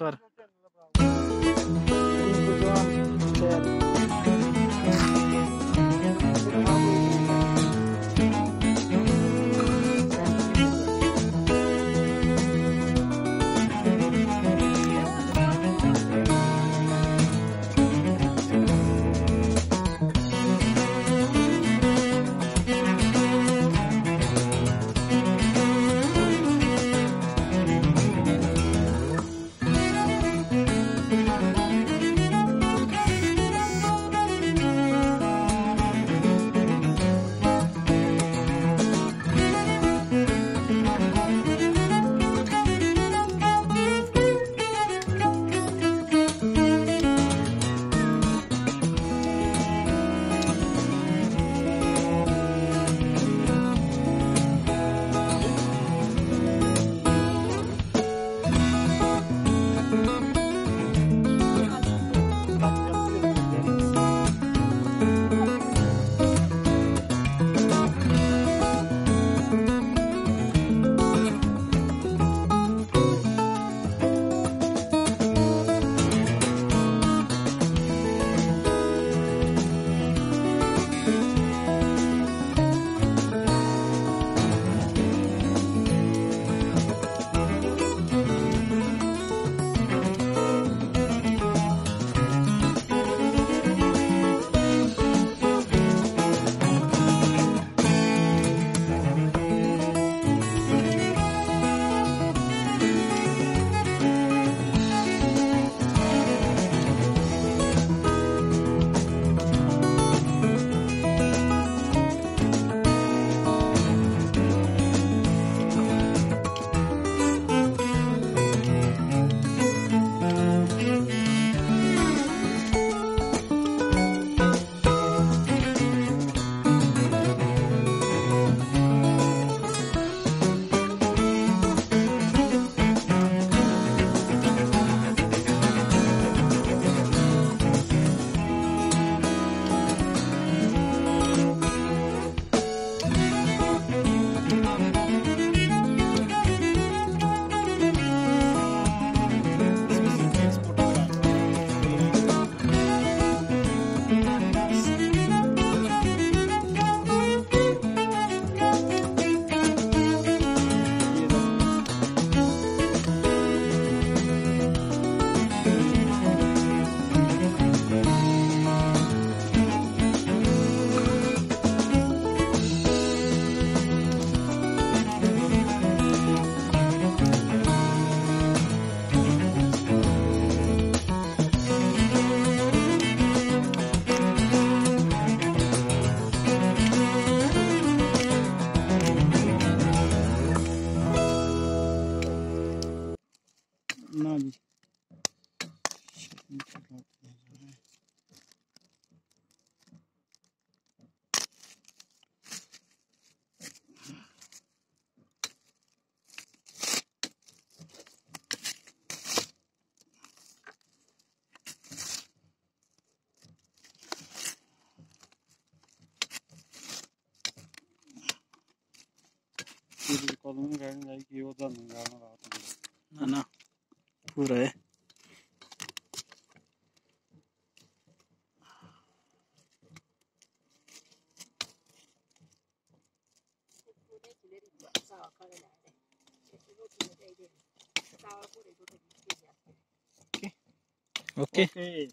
Oscar. なり、kalın verdiler ki o da mı yanına rahatım. Ana. Oke, oke, okay.